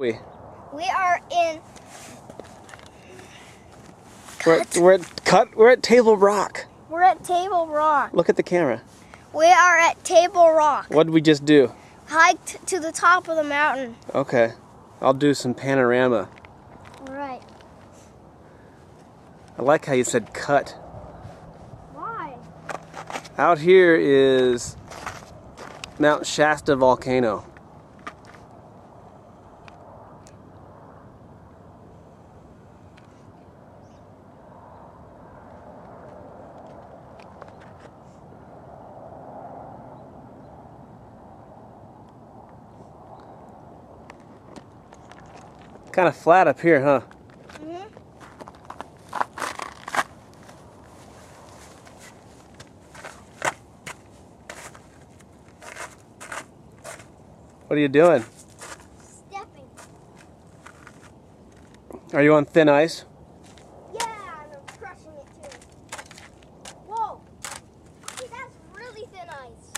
We We are in we're at, we're at cut we're at Table Rock. we're at Table Rock. Look at the camera. We are at Table Rock. What did we just do? Hiked to the top of the mountain. Okay, I'll do some panorama. Right. I like how you said cut. Why? Out here is Mount Shasta volcano. Kind of flat up here, huh? hmm What are you doing? Stepping. Are you on thin ice? Yeah, and I'm crushing it too. Whoa. Hey, that's really thin ice.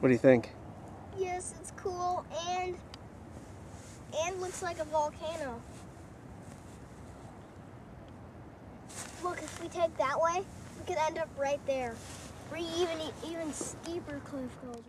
What do you think? Yes, it's cool and and looks like a volcano. Look, if we take that way, we could end up right there. Or even even steeper cliff goes.